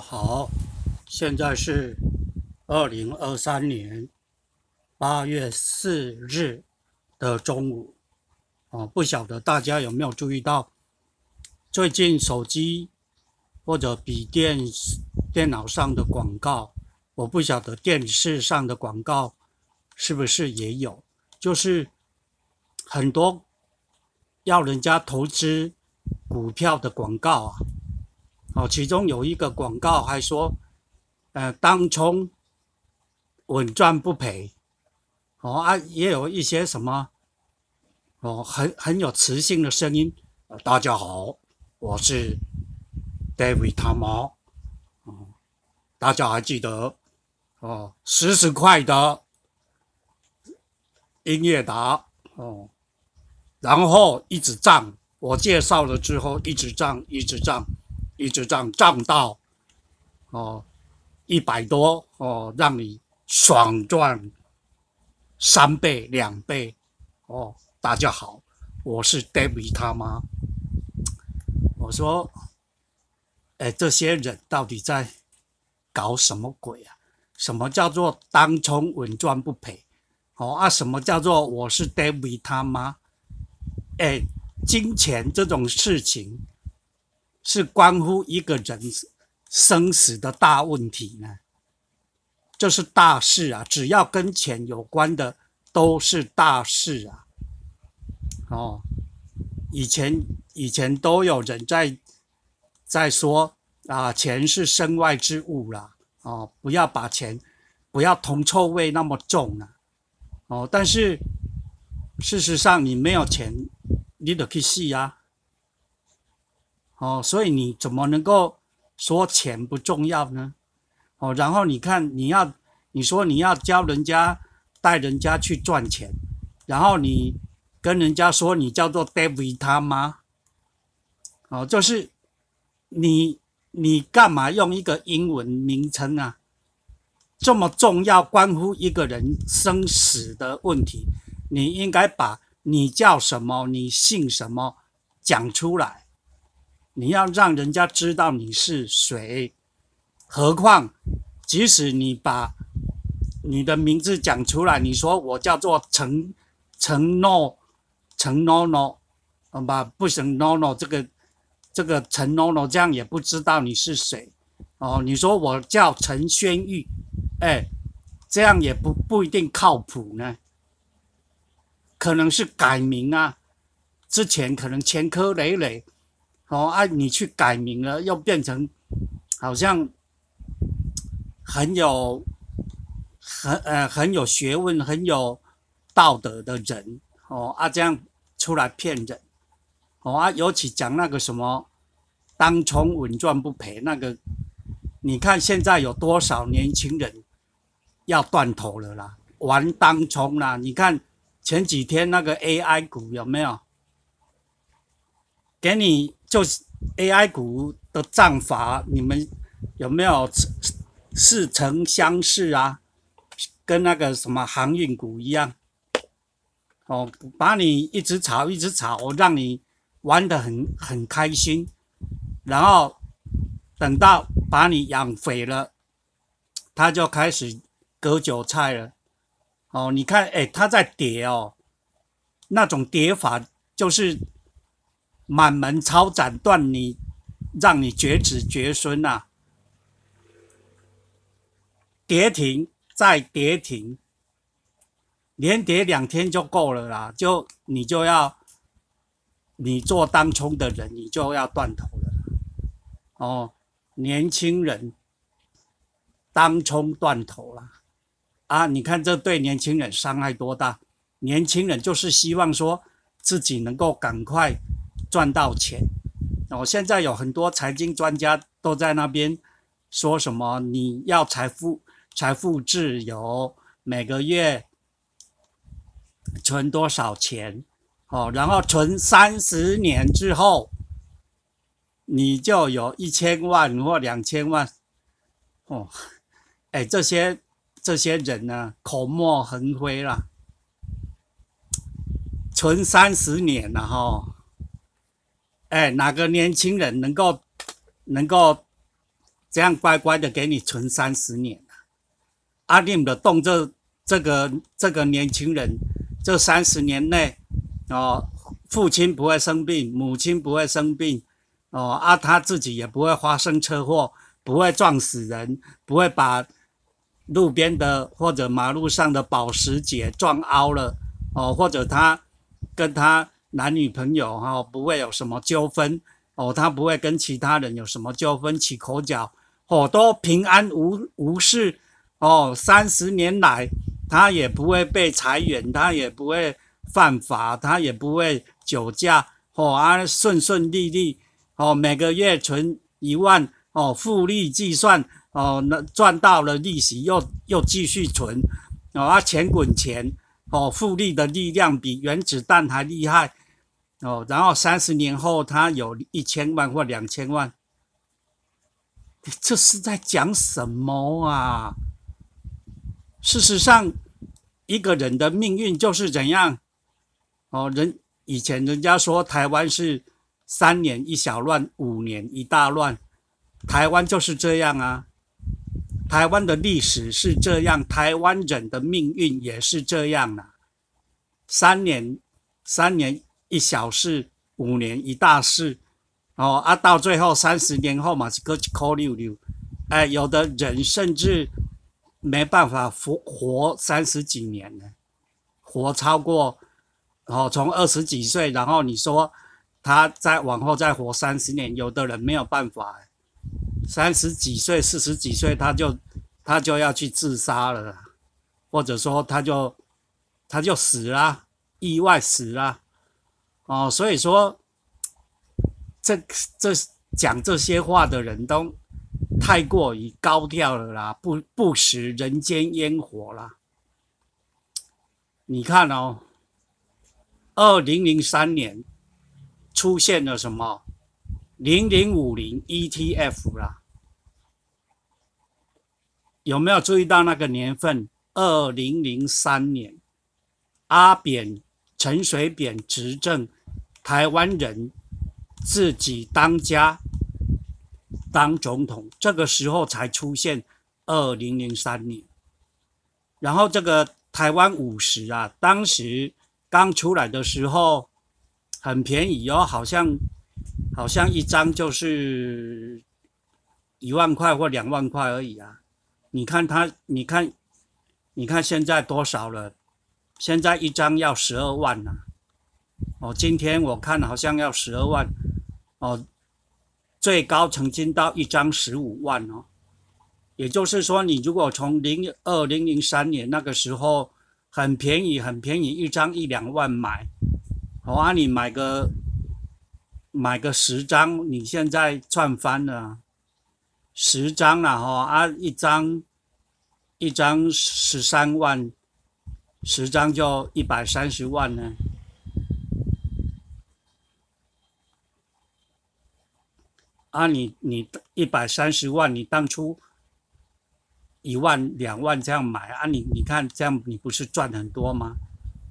好，现在是二零二三年八月四日的中午。哦，不晓得大家有没有注意到，最近手机或者笔电、电脑上的广告，我不晓得电视上的广告是不是也有，就是很多要人家投资股票的广告啊。哦，其中有一个广告还说，呃，当冲稳赚不赔。哦啊，也有一些什么，哦，很很有磁性的声音。大家好，我是 David 他妈。哦，大家还记得哦，十十块的音乐达哦，然后一直涨，我介绍了之后一直涨，一直涨。一直涨涨到哦一百多哦，让你爽赚三倍两倍哦。大家好，我是 David 他妈。我说，哎，这些人到底在搞什么鬼啊？什么叫做当冲稳赚不赔？哦啊，什么叫做我是 David 他妈？哎，金钱这种事情。是关乎一个人生死的大问题呢，这是大事啊！只要跟钱有关的都是大事啊！哦，以前以前都有人在在说啊，钱是身外之物啦，哦，不要把钱不要铜臭味那么重啊，哦，但是事实上你没有钱，你得去死啊！哦，所以你怎么能够说钱不重要呢？哦，然后你看，你要你说你要教人家带人家去赚钱，然后你跟人家说你叫做 David 他妈，哦，就是你你干嘛用一个英文名称啊？这么重要，关乎一个人生死的问题，你应该把你叫什么，你姓什么讲出来。你要让人家知道你是谁，何况即使你把你的名字讲出来，你说我叫做陈陈诺陈诺诺，好吧，不行诺诺这个这个陈诺诺这样也不知道你是谁哦。你说我叫陈轩玉，哎，这样也不不一定靠谱呢，可能是改名啊，之前可能前科累累。哦啊！你去改名了，又变成好像很有很呃很有学问、很有道德的人哦啊，这样出来骗人哦啊！尤其讲那个什么当冲稳赚不赔那个，你看现在有多少年轻人要断头了啦，玩当冲啦！你看前几天那个 AI 股有没有给你？就是 AI 股的战法，你们有没有似曾相识啊？跟那个什么航运股一样，哦，把你一直炒，一直炒，让你玩得很很开心，然后等到把你养肥了，他就开始割韭菜了。哦，你看，哎，他在跌哦，那种跌法就是。满门抄斩断你，让你绝子绝孙呐！跌停再跌停，连跌两天就够了啦！就你就要，你做当冲的人，你就要断头了。哦，年轻人当冲断头了啊！你看这对年轻人伤害多大？年轻人就是希望说自己能够赶快。赚到钱，哦，现在有很多财经专家都在那边说什么，你要财富财富自由，每个月存多少钱，哦，然后存三十年之后，你就有一千万或两千万，哦，哎，这些这些人呢，口沫横飞了，存三十年了哈。哎，哪个年轻人能够能够这样乖乖的给你存三十年阿你的动这这个这个年轻人，这三十年内，哦，父亲不会生病，母亲不会生病，哦，啊，他自己也不会发生车祸，不会撞死人，不会把路边的或者马路上的保时捷撞凹了，哦，或者他跟他男女朋友哈不会有什么纠纷，哦，他不会跟其他人有什么纠纷起口角，哦，都平安无无事。哦，三十年来，他也不会被裁员，他也不会犯法，他也不会酒驾，哦，啊，顺顺利利，哦，每个月存一万，哦，复利计算，哦，那赚到了利息又又继续存，哦，啊，钱滚钱，哦，复利的力量比原子弹还厉害，哦，然后三十年后他有一千万或两千万，这是在讲什么啊？事实上，一个人的命运就是怎样？哦，人以前人家说台湾是三年一小乱，五年一大乱，台湾就是这样啊。台湾的历史是这样，台湾人的命运也是这样啊。三年，三年一小事，五年一大事，哦啊，到最后三十年后嘛是个一颗溜溜，哎，有的人甚至。没办法活活三十几年呢，活超过，哦，从二十几岁，然后你说他再往后再活三十年，有的人没有办法，三十几岁、四十几岁他就他就要去自杀了，或者说他就他就死了，意外死了，哦，所以说这这讲这些话的人都。太过于高调了啦，不不食人间烟火啦。你看哦，二零零三年出现了什么零零五零 ETF 啦？有没有注意到那个年份？二零零三年，阿扁、陈水扁执政，台湾人自己当家。当总统，这个时候才出现二零零三年，然后这个台湾五十啊，当时刚出来的时候很便宜哦，好像好像一张就是一万块或两万块而已啊。你看他，你看，你看现在多少了？现在一张要十二万呢。哦，今天我看好像要十二万哦。最高曾经到一张十五万哦，也就是说，你如果从零二零零三年那个时候很便宜，很便宜，一张一两万买，好啊，你买个买个十张，你现在赚翻了，十张了哈啊，一张一张十三万，十张就一百三十万呢。啊，你你一百三十万，你当初一万两万这样买啊，你你看这样你不是赚很多吗？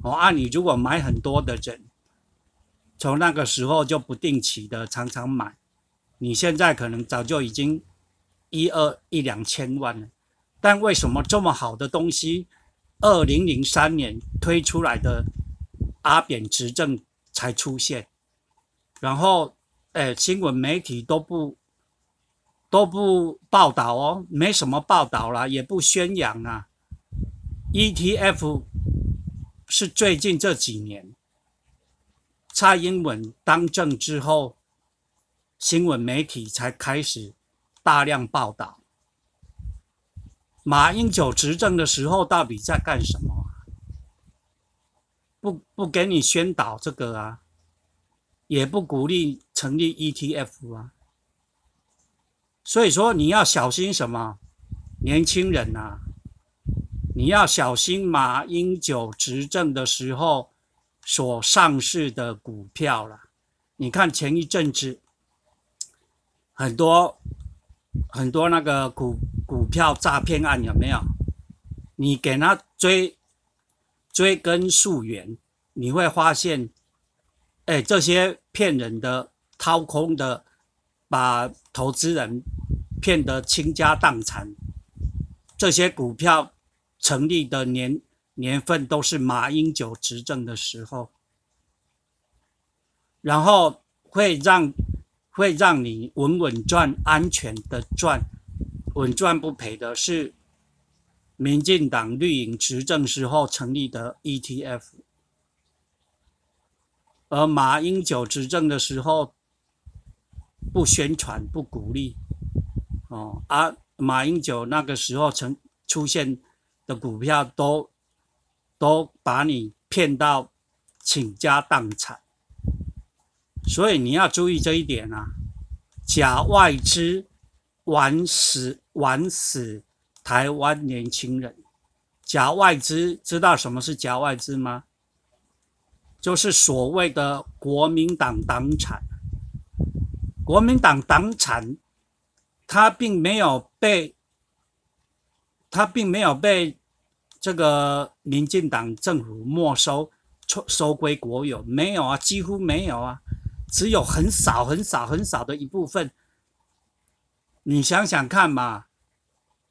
哦，啊，你如果买很多的人，从那个时候就不定期的常常买，你现在可能早就已经一二一两千万了。但为什么这么好的东西，二零零三年推出来的阿扁执政才出现，然后？哎，新闻媒体都不都不报道哦，没什么报道啦，也不宣扬啊。ETF 是最近这几年蔡英文当政之后，新闻媒体才开始大量报道。马英九执政的时候到底在干什么？不不给你宣导这个啊？也不鼓励成立 ETF 啊，所以说你要小心什么？年轻人呐，你要小心马英九执政的时候所上市的股票了。你看前一阵子很多很多那个股股票诈骗案有没有？你给他追追根溯源，你会发现。哎，这些骗人的、掏空的，把投资人骗得倾家荡产。这些股票成立的年年份都是马英九执政的时候，然后会让会让你稳稳赚、安全的赚、稳赚不赔的是民进党绿营执政时候成立的 ETF，而马英九执政的时候不宣传、不鼓励，哦，而马英九那个时候成出现的股票都都把你骗到倾家荡产，所以你要注意这一点啊！假外资玩死玩死台湾年轻人，假外资知道什么是假外资吗？就是所谓的国民党党产。国民党党产，它并没有被。他并没有被这个民进党政府没收、收归国有，没有啊，几乎没有啊，只有很少、很少、很少的一部分。你想想看嘛，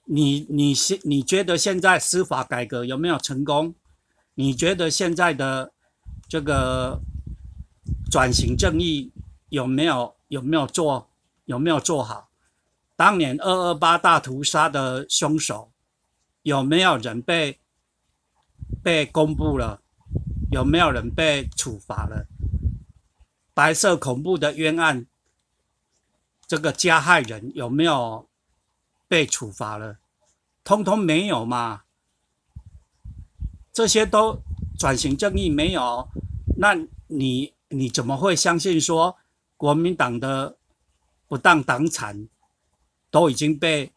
你你现你觉得现在司法改革有没有成功？你觉得现在的这个转型正义有没有有没有做有没有做好？当年二二八大屠杀的凶手。有没有人被被公布了？有没有人被处罚了？白色恐怖的冤案，这个加害人有没有被处罚了？通通没有嘛？这些都转型正义没有，那你你怎么会相信说国民党的不当党产都已经被？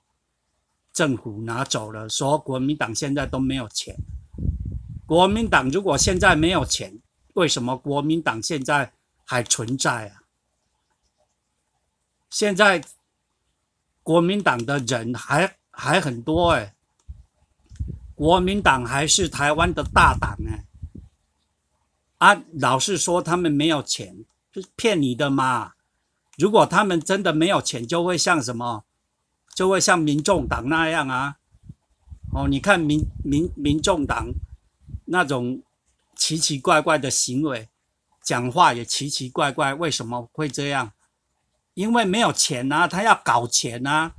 政府拿走了，说国民党现在都没有钱。国民党如果现在没有钱，为什么国民党现在还存在啊？现在国民党的人还还很多哎，国民党还是台湾的大党哎。啊，老是说他们没有钱，是骗你的嘛？如果他们真的没有钱，就会像什么？就会像民众党那样啊，哦，你看民民民众党那种奇奇怪怪的行为，讲话也奇奇怪怪，为什么会这样？因为没有钱啊，他要搞钱啊，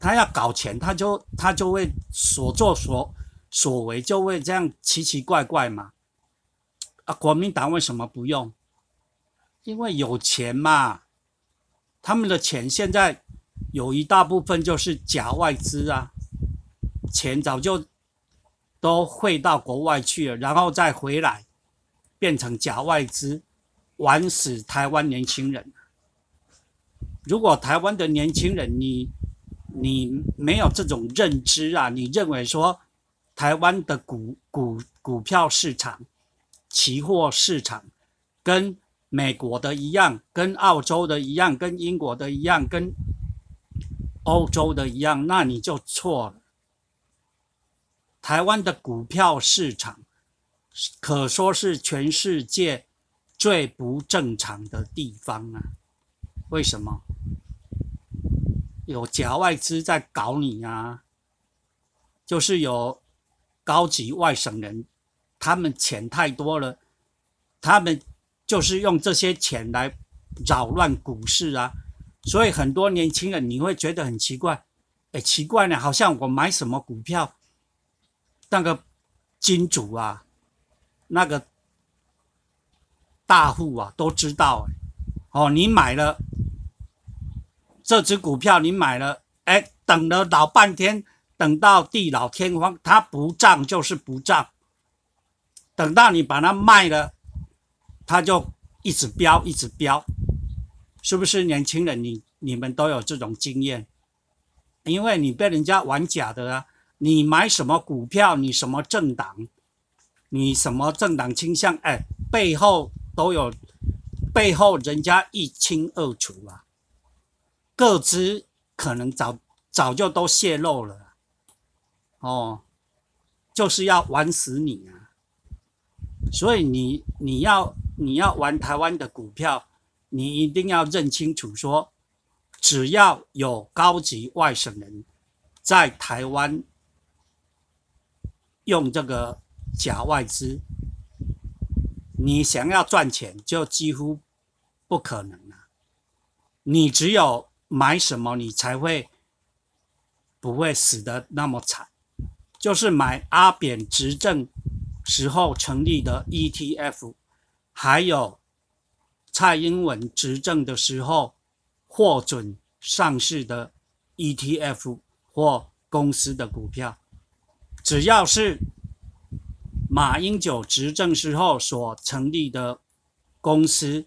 他要搞钱，他就他就会所作所所为就会这样奇奇怪怪嘛。啊，国民党为什么不用？因为有钱嘛，他们的钱现在。有一大部分就是假外资啊，钱早就都汇到国外去了，然后再回来变成假外资，玩死台湾年轻人。如果台湾的年轻人你你没有这种认知啊，你认为说台湾的股股股票市场、期货市场跟美国的一样，跟澳洲的一样，跟英国的一样，跟欧洲的一样，那你就错了。台湾的股票市场可说是全世界最不正常的地方啊！为什么？有假外资在搞你啊！就是有高级外省人，他们钱太多了，他们就是用这些钱来扰乱股市啊！所以很多年轻人你会觉得很奇怪，哎，奇怪呢，好像我买什么股票，那个金主啊，那个大户啊都知道，哦，你买了这只股票，你买了，哎，等了老半天，等到地老天荒，它不涨就是不涨，等到你把它卖了，它就一直飙，一直飙。是不是年轻人？你你们都有这种经验，因为你被人家玩假的啊！你买什么股票，你什么政党，你什么政党倾向，哎，背后都有，背后人家一清二楚啊，各自可能早早就都泄露了，哦，就是要玩死你啊！所以你你要你要玩台湾的股票。你一定要认清楚，说只要有高级外省人在台湾用这个假外资，你想要赚钱就几乎不可能了。你只有买什么，你才会不会死得那么惨。就是买阿扁执政时候成立的 ETF，还有蔡英文执政的时候获准上市的 ETF 或公司的股票，只要是马英九执政时候所成立的公司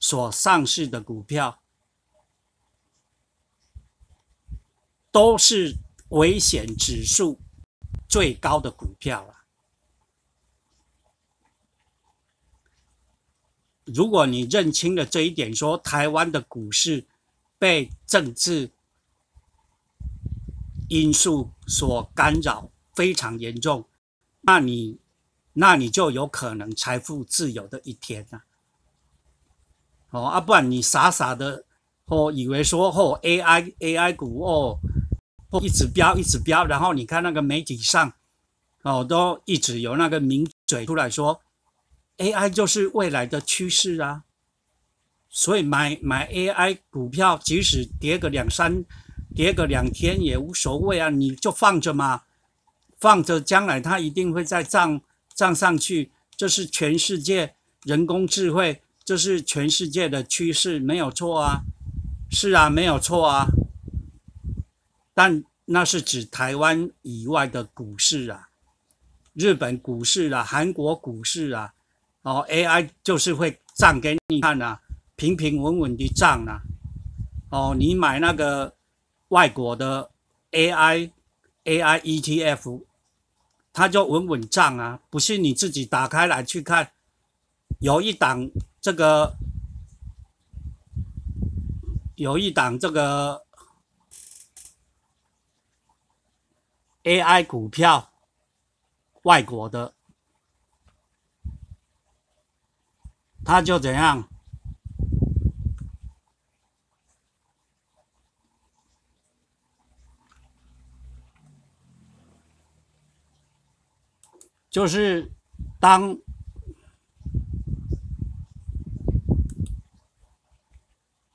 所上市的股票，都是。危险指数最高的股票啊！如果你认清了这一点，说台湾的股市被政治因素所干扰非常严重，那你那你就有可能财富自由的一天呐！哦，啊，不然你傻傻的哦，以为说哦 AI AI 股哦。一直飙，一直飙，然后你看那个媒体上，哦，都一直有那个名嘴出来说，AI 就是未来的趋势啊，所以买买 AI 股票，即使跌个两三，跌个两天也无所谓啊，你就放着嘛，放着，将来它一定会再涨涨上去，这是全世界人工智慧，这是全世界的趋势，没有错啊，是啊，没有错啊。但那是指台湾以外的股市啊，日本股市啊，韩国股市啊，哦，AI 就是会涨给你看啊，平平稳稳的涨啊，哦，你买那个外国的 AI AI ETF，它就稳稳涨啊，不信你自己打开来去看，有一档这个，有一档这个。AI 股票，外国的，他就怎样？就是当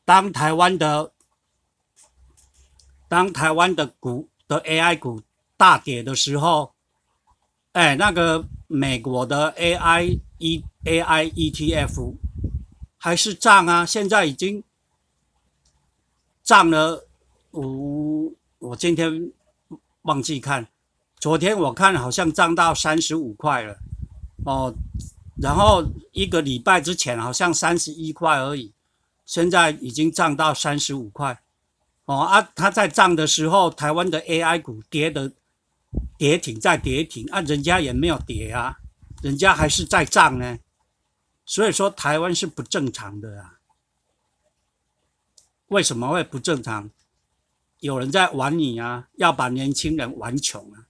当台湾的当台湾的股的 AI 股。大跌的时候，哎，那个美国的 AI E AI ETF 还是涨啊，现在已经涨了五，我今天忘记看，昨天我看好像涨到三十五块了，哦，然后一个礼拜之前好像三十一块而已，现在已经涨到三十五块，哦啊，它在涨的时候，台湾的 AI 股跌的。跌停再跌停啊，人家也没有跌啊，人家还是在涨呢，所以说台湾是不正常的啊。为什么会不正常？有人在玩你啊，要把年轻人玩穷啊，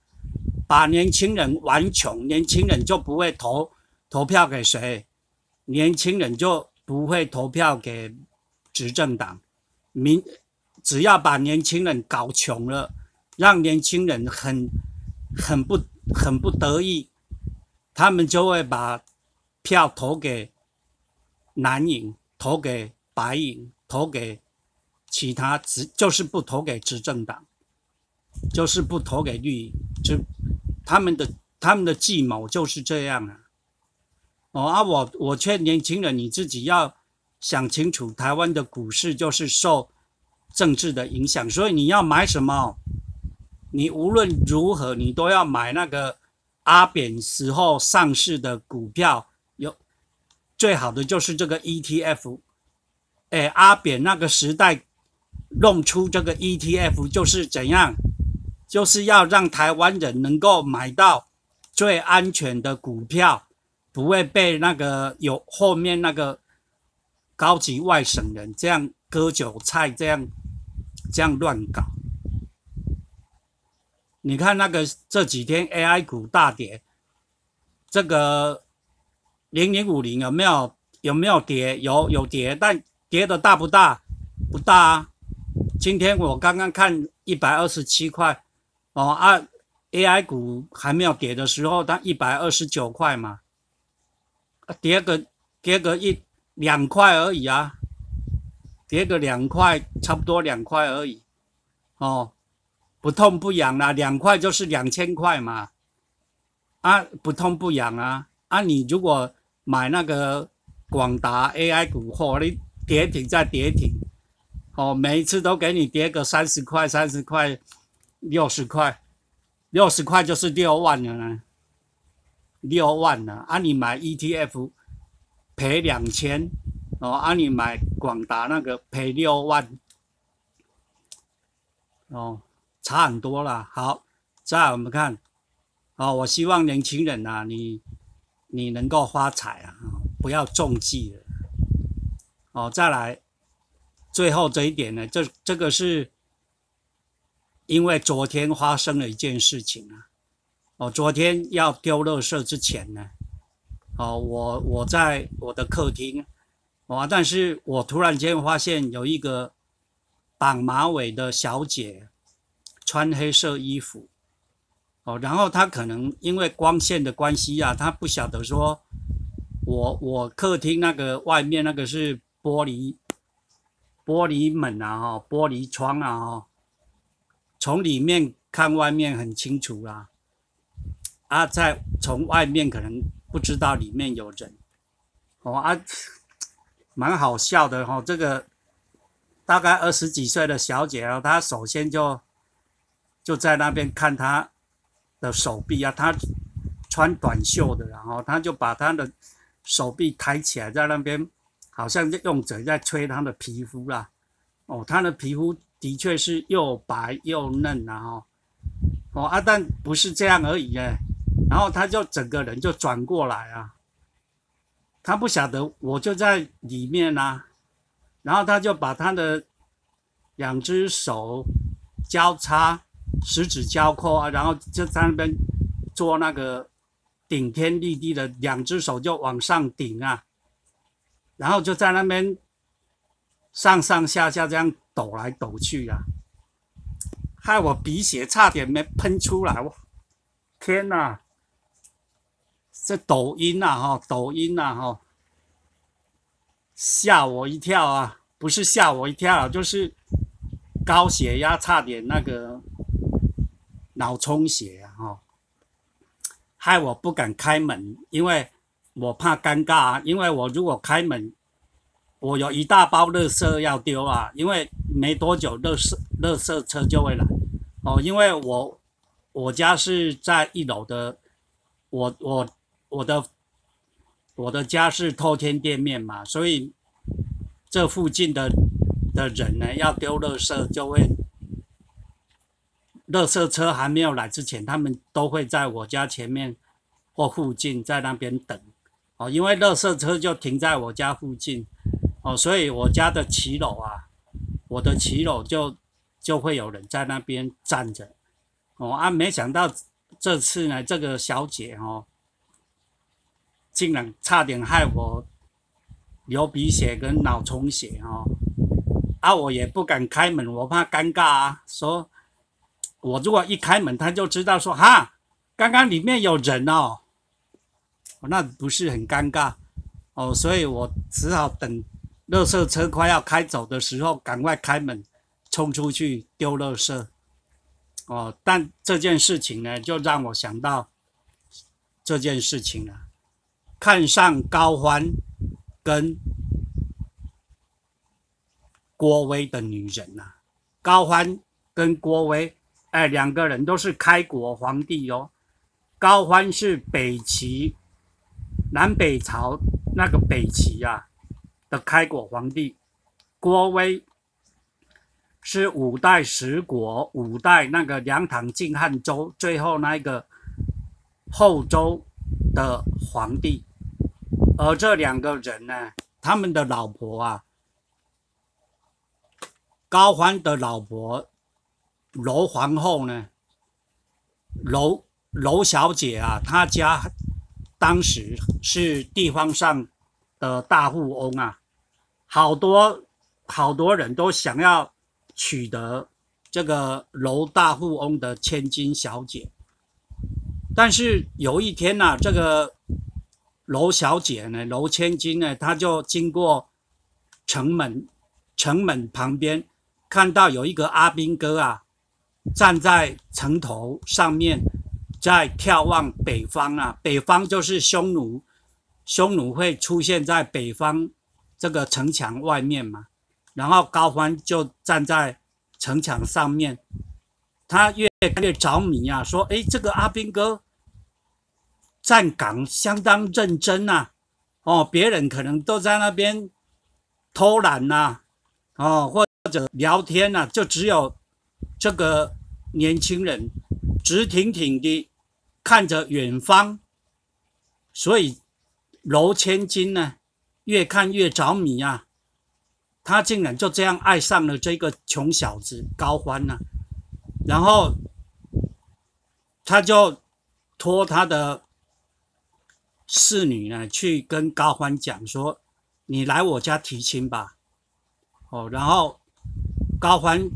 把年轻人玩穷，年轻人就不会投投票给谁，年轻人就不会投票给执政党。民只要把年轻人搞穷了，让年轻人很。很不很不得意，他们就会把票投给蓝营，投给白营，投给其他执，就是不投给执政党，就是不投给绿，就他们的他们的计谋就是这样啊。哦啊，我我劝年轻人，你自己要想清楚，台湾的股市就是受政治的影响，所以你要买什么？你无论如何，你都要买那个阿扁时候上市的股票，有最好的就是这个 ETF。哎，阿扁那个时代弄出这个 ETF，就是怎样，就是要让台湾人能够买到最安全的股票，不会被那个有后面那个高级外省人这样割韭菜，这样这样乱搞。你看那个这几天 AI 股大跌，这个零零五零有没有有没有跌？有有跌，但跌的大不大？不大啊。今天我刚刚看一百二十七块，哦啊，AI 股还没有跌的时候，它一百二十九块嘛，跌个跌个一两块而已啊，跌个两块，差不多两块而已，哦，不痛不痒啦，两块就是两千块嘛，啊，不痛不痒啊，啊，你如果买那个广达 AI 股，后，你跌停再跌停。哦，每一次都给你跌个三十块、三十块、六十块，六十块就是六万了呢，六万了。啊，你买 ETF 赔两千，哦，啊，你买广达那个赔六万，哦，差很多了。好，再我们看，哦，我希望年轻人呐，你你能够发财啊，不要中计了。哦，再来。最后这一点呢，这这个是因为昨天发生了一件事情啊。哦，昨天要丢垃圾之前呢，哦，我我在我的客厅，哦，但是我突然间发现有一个绑马尾的小姐，穿黑色衣服，哦，然后她可能因为光线的关系啊，她不晓得说，我我客厅那个外面那个是玻璃。玻璃门啊，哈，玻璃窗啊，哈，从里面看外面很清楚啦，啊，在从外面可能不知道里面有人，哦啊，蛮好笑的哈，这个大概二十几岁的小姐啊，她首先就就在那边看她的手臂啊，她穿短袖的，然后她就把她的手臂抬起来在那边。好像用嘴在吹她的皮肤啦，哦，她的皮肤的确是又白又嫩啊，哈，哦啊，但不是这样而已哎，然后他就整个人就转过来啊，他不晓得我就在里面呐，然后他就把他的两只手交叉，十指交扣啊，然后就在那边做那个顶天立地的，两只手就往上顶啊。然后就在那边上上下下这样抖来抖去呀，害我鼻血差点没喷出来！我天哪，这抖音呐哈，抖音呐哈，吓我一跳啊！不是吓我一跳，就是高血压差点那个脑充血啊哈，害我不敢开门，因为。我怕尴尬啊，因为我如果开门，我有一大包垃圾要丢啊，因为没多久垃圾垃圾车就会来哦，因为我我家是在一楼的，我我我的我的家是透天店面嘛，所以这附近的的人呢要丢垃圾就会，垃圾车还没有来之前，他们都会在我家前面或附近在那边等。哦，因为垃圾车就停在我家附近，哦，所以我家的骑楼啊，我的骑楼就就会有人在那边站着，哦啊，没想到这次呢，这个小姐哦，竟然差点害我流鼻血跟脑充血哦，啊，我也不敢开门，我怕尴尬啊，说，我如果一开门，他就知道说哈，刚刚里面有人哦。那不是很尴尬。哦，所以我只好等垃圾车快要开走的时候，赶快开门冲出去丢垃圾哦。但这件事情呢，就让我想到这件事情了。看上高欢跟郭威的女人呐，高欢跟郭威，哎，两个人都是开国皇帝哦。高欢是北齐。南北朝那个北齐啊的开国皇帝郭威是五代十国五代那个梁唐晋汉周最后那个后周的皇帝，而这两个人呢，他们的老婆啊，高欢的老婆娄皇后呢，娄娄小姐啊，她家。当时是地方上的大富翁啊，好多好多人都想要取得这个楼大富翁的千金小姐，但是有一天呐，这个楼小姐呢，楼千金呢，她就经过城门，城门旁边看到有一个阿兵哥啊，站在城头上面，在眺望北方啊，北方就是匈奴，匈奴会出现在北方这个城墙外面嘛。然后高欢就站在城墙上面，他越越着迷啊，说：“哎，这个阿兵哥站岗相当认真呐，哦，别人可能都在那边偷懒呐，哦，或者聊天呐，就只有这个年轻人直挺挺的看着远方，所以楼千金呢，越看越着迷啊。”他竟然就这样爱上了这个穷小子高欢呢，然后他就托他的侍女呢去跟高欢讲说：“你来我家提亲吧。”哦，然后高欢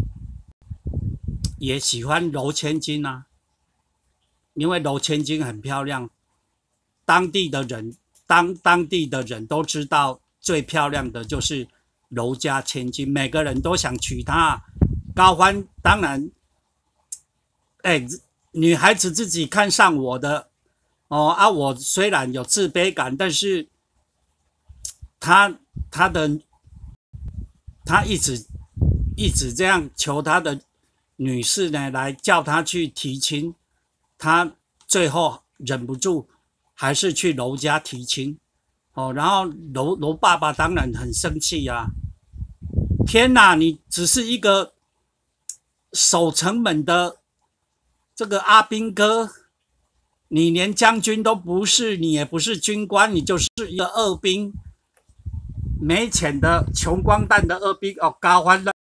也喜欢柔千金啊，因为柔千金很漂亮，当地的人当当地的人都知道最漂亮的就是。楼家千金，每个人都想娶她。高欢当然，哎，女孩子自己看上我的，哦啊，我虽然有自卑感，但是，他他的他一直一直这样求他的女士呢，来叫他去提亲，他最后忍不住，还是去楼家提亲。哦，然后楼楼爸爸当然很生气呀！天哪，你只是一个守城门的这个阿兵哥，你连将军都不是，你也不是军官，你就是一个二兵，没钱的穷光蛋的二兵哦。高欢的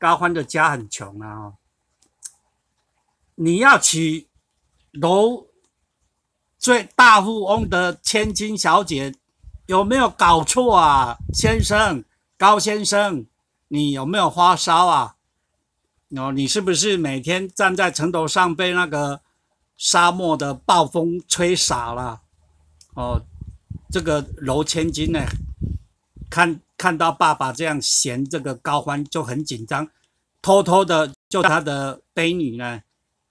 高欢的家很穷啊，你要娶楼最大富翁的千金小姐。有没有搞错啊，先生高先生？你有没有发烧啊？哦，你是不是每天站在城头上被那个沙漠的暴风吹傻了？哦，这个楼千金呢，看看到爸爸这样嫌这个高欢就很紧张，偷偷的就他的婢女呢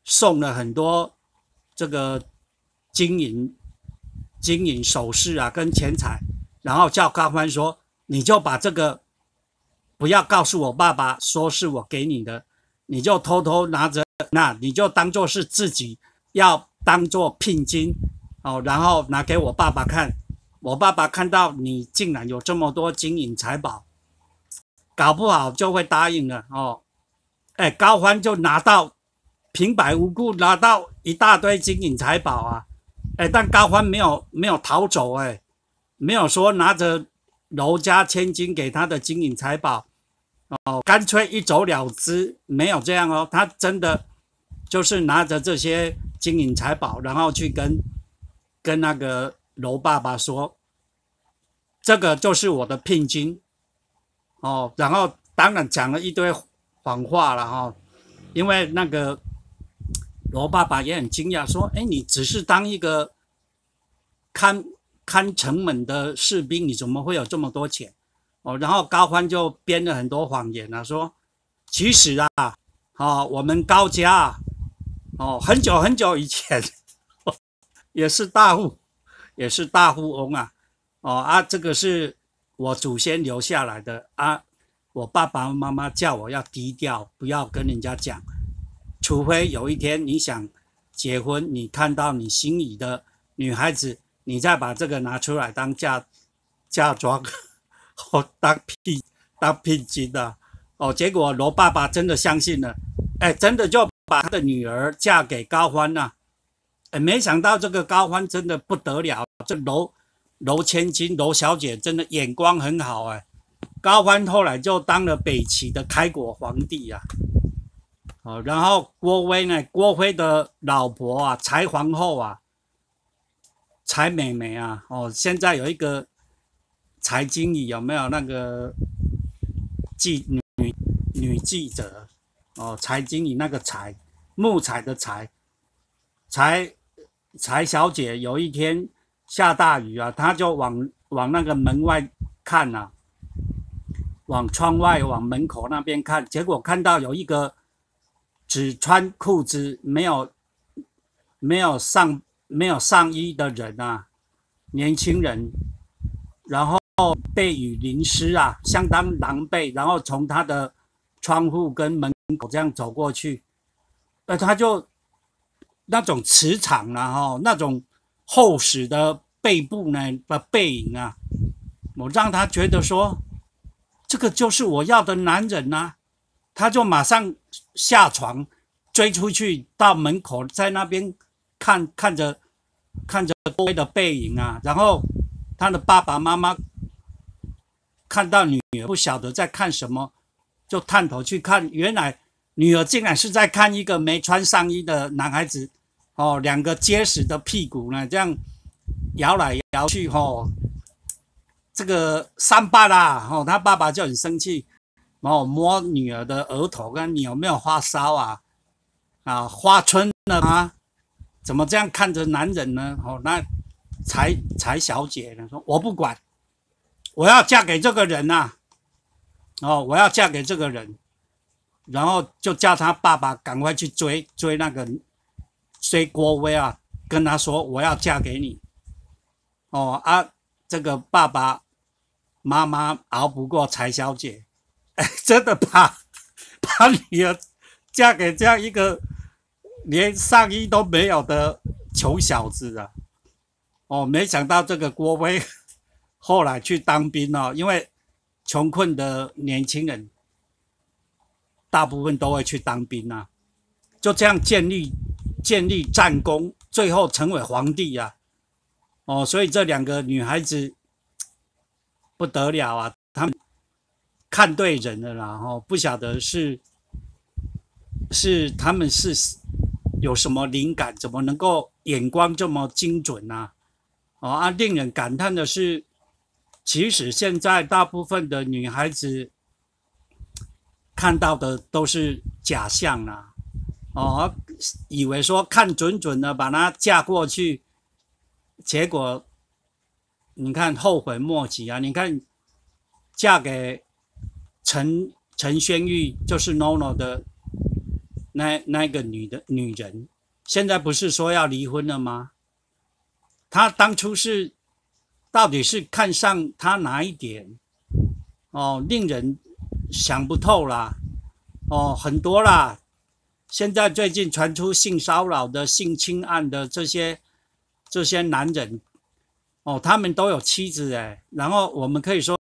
送了很多这个金银。金银首饰啊，跟钱财，然后叫高欢说：“你就把这个不要告诉我爸爸，说是我给你的，你就偷偷拿着，那你就当做是自己要当做聘金哦，然后拿给我爸爸看。我爸爸看到你竟然有这么多金银财宝，搞不好就会答应了哦。哎，高欢就拿到平白无故拿到一大堆金银财宝啊。”哎，但高欢没有没有逃走，哎，没有说拿着楼家千金给他的金银财宝，哦，干脆一走了之，没有这样哦，他真的就是拿着这些金银财宝，然后去跟跟那个楼爸爸说，这个就是我的聘金，哦，然后当然讲了一堆谎话了哈，因为那个。罗爸爸也很惊讶，说：“哎，你只是当一个看看城门的士兵，你怎么会有这么多钱？”哦，然后高欢就编了很多谎言啊，说：“其实啊，哦，我们高家，哦，很久很久以前 也是大户，也是大富翁啊，哦啊，这个是我祖先留下来的啊，我爸爸妈妈叫我要低调，不要跟人家讲。”除非有一天你想结婚，你看到你心仪的女孩子，你再把这个拿出来当嫁嫁妆，或当聘当聘金的哦。结果罗爸爸真的相信了，哎，真的就把他的女儿嫁给高欢了。哎，没想到这个高欢真的不得了，这罗罗千金罗小姐真的眼光很好哎。高欢后来就当了北齐的开国皇帝呀。哦，然后郭威呢？郭辉的老婆啊，柴皇后啊，柴美美啊，哦，现在有一个柴经理有没有那个记女女记者哦，财经里那个财，木材的材，财财小姐有一天下大雨啊，她就往往那个门外看呐，往窗外往门口那边看，结果看到有一个只穿裤子没有没有上没有上衣的人啊，年轻人，然后。被雨淋湿啊，相当狼狈。然后从他的窗户跟门口这样走过去，呃，他就那种磁场啊，哈，那种厚实的背部呢的背影啊，我让他觉得说，这个就是我要的男人呐。他就马上下床追出去，到门口在那边看看着看着多的背影啊，然后他的爸爸妈妈。看到女儿不晓得在看什么，就探头去看，原来女儿竟然是在看一个没穿上衣的男孩子，哦，两个结实的屁股呢，这样摇来摇去，哦，这个三八啦，哦，他爸爸就很生气，哦，摸女儿的额头，看你有没有发烧啊？啊，发春了吗？怎么这样看着男人呢？哦，那柴柴小姐呢说，我不管。我要嫁给这个人呐，哦，我要嫁给这个人，然后就叫他爸爸赶快去追追那个追郭威啊，跟他说我要嫁给你，哦啊，这个爸爸妈妈熬不过柴小姐，哎，真的把 把女儿嫁给这样一个连上衣都没有的穷小子啊，哦，没想到这个郭威。后来去当兵了，因为穷困的年轻人大部分都会去当兵啊，就这样建立建立战功，最后成为皇帝呀。哦，所以这两个女孩子 不得了啊，她们看对人了，然后不晓得是是他们是有什么灵感，怎么能够眼光这么精准呢？哦啊，令人感叹的是。其实现在大部分的女孩子看到的都是假象啦，哦，以为说看准准的把她嫁过去，结果你看后悔莫及啊！你看嫁给陈陈轩玉就是 NONO 的那那个女的女人，现在不是说要离婚了吗？她当初是。到底是看上他哪一点？哦，令人想不透啦！哦，很多啦。现在最近传出性骚扰的、性侵案的这些这些男人，哦，他们都有妻子哎。然后我们可以说